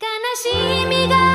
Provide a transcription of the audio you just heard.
悲しみが